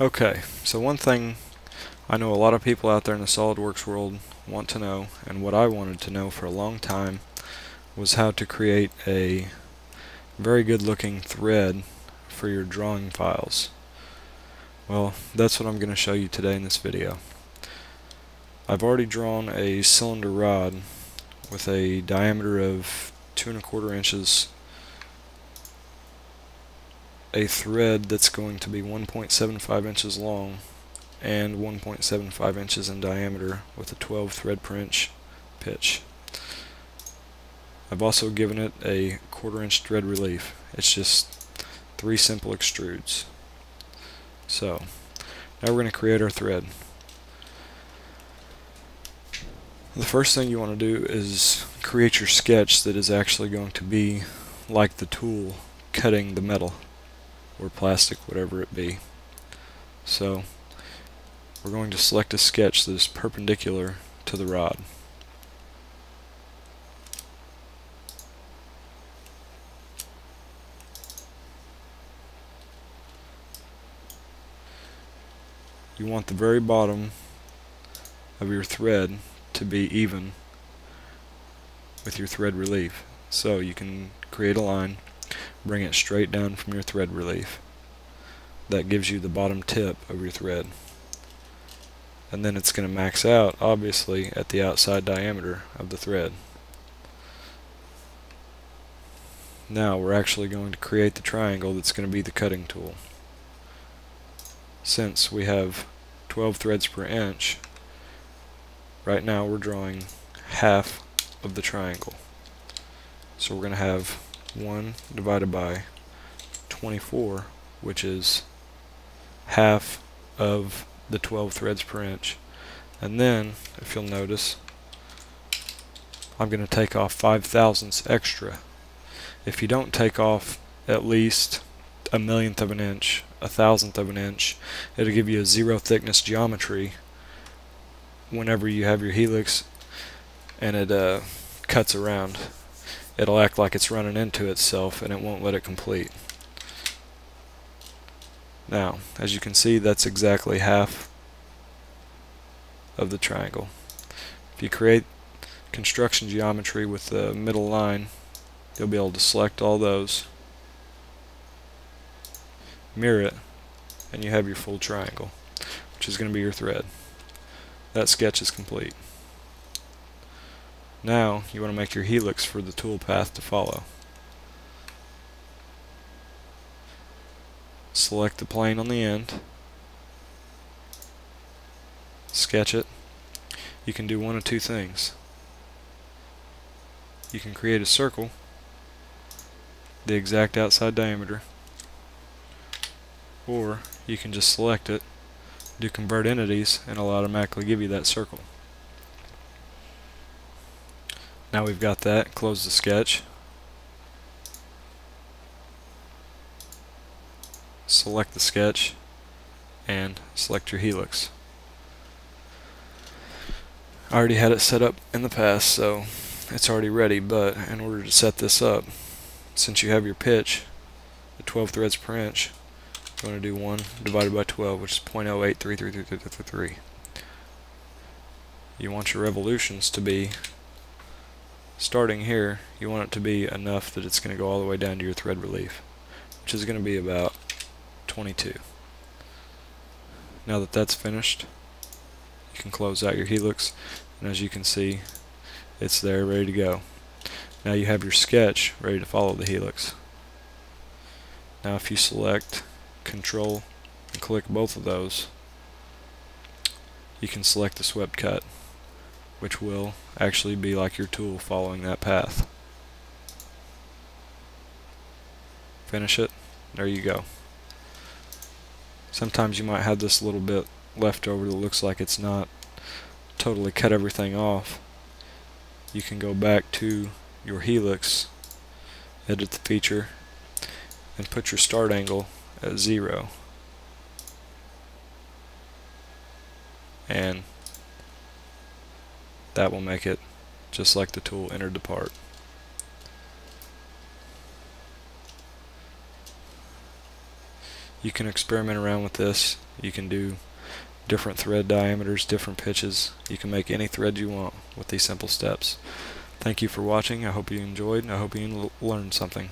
Okay, so one thing I know a lot of people out there in the SOLIDWORKS world want to know, and what I wanted to know for a long time, was how to create a very good looking thread for your drawing files. Well, that's what I'm going to show you today in this video. I've already drawn a cylinder rod with a diameter of two and a quarter inches a thread that's going to be 1.75 inches long and 1.75 inches in diameter with a 12 thread per inch pitch. I've also given it a quarter inch thread relief. It's just three simple extrudes. So, now we're going to create our thread. The first thing you want to do is create your sketch that is actually going to be like the tool cutting the metal or plastic, whatever it be. So we're going to select a sketch that is perpendicular to the rod. You want the very bottom of your thread to be even with your thread relief. So you can create a line bring it straight down from your thread relief. That gives you the bottom tip of your thread. And then it's going to max out, obviously, at the outside diameter of the thread. Now we're actually going to create the triangle that's going to be the cutting tool. Since we have 12 threads per inch, right now we're drawing half of the triangle. So we're going to have 1 divided by 24, which is half of the 12 threads per inch. And then, if you'll notice, I'm going to take off 5 thousandths extra. If you don't take off at least a millionth of an inch, a thousandth of an inch, it'll give you a zero thickness geometry whenever you have your helix and it uh, cuts around it'll act like it's running into itself and it won't let it complete. Now, as you can see, that's exactly half of the triangle. If you create construction geometry with the middle line, you'll be able to select all those, mirror it, and you have your full triangle, which is going to be your thread. That sketch is complete. Now you want to make your helix for the tool path to follow. Select the plane on the end, sketch it. You can do one of two things. You can create a circle, the exact outside diameter, or you can just select it, do convert entities, and it'll automatically give you that circle. Now we've got that, close the sketch. Select the sketch and select your helix. I already had it set up in the past so it's already ready but in order to set this up since you have your pitch at 12 threads per inch you're going to do 1 divided by 12 which is 0.083333. You want your revolutions to be starting here, you want it to be enough that it's going to go all the way down to your thread relief, which is going to be about 22. Now that that's finished, you can close out your helix, and as you can see, it's there ready to go. Now you have your sketch ready to follow the helix. Now if you select control and click both of those, you can select the swept cut which will actually be like your tool following that path. Finish it. There you go. Sometimes you might have this little bit left over that looks like it's not totally cut everything off. You can go back to your helix, edit the feature, and put your start angle at zero. And that will make it just like the tool entered the part. you can experiment around with this. You can do different thread diameters, different pitches. You can make any thread you want with these simple steps. Thank you for watching. I hope you enjoyed I hope you learned something.